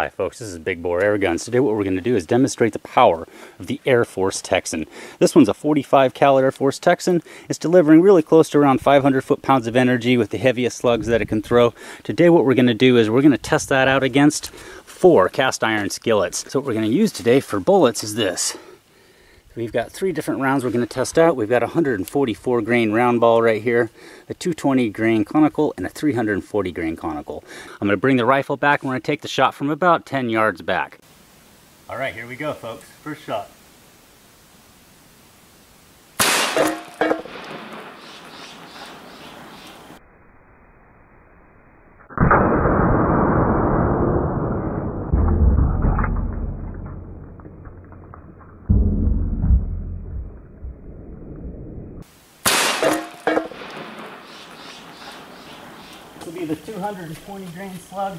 Hi folks, this is Big Bore Air Guns. Today what we're going to do is demonstrate the power of the Air Force Texan. This one's a 45 cal Air Force Texan. It's delivering really close to around 500 foot-pounds of energy with the heaviest slugs that it can throw. Today what we're going to do is we're going to test that out against four cast iron skillets. So what we're going to use today for bullets is this. We've got three different rounds we're going to test out. We've got a 144 grain round ball right here, a 220 grain conical, and a 340 grain conical. I'm going to bring the rifle back and we're going to take the shot from about 10 yards back. All right, here we go, folks. First shot. Be the 220 grain slug.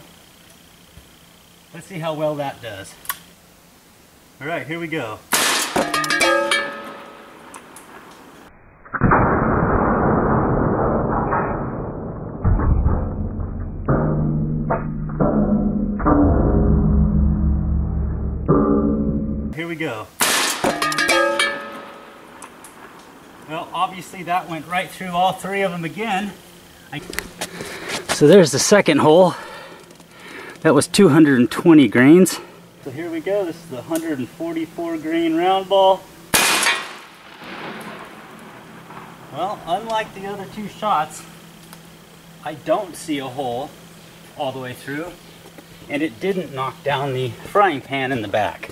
Let's see how well that does. All right, here we go. Here we go. Well, obviously that went right through all three of them again. I so there's the second hole. That was 220 grains. So here we go. This is the 144 grain round ball. Well, unlike the other two shots, I don't see a hole all the way through, and it didn't knock down the frying pan in the back.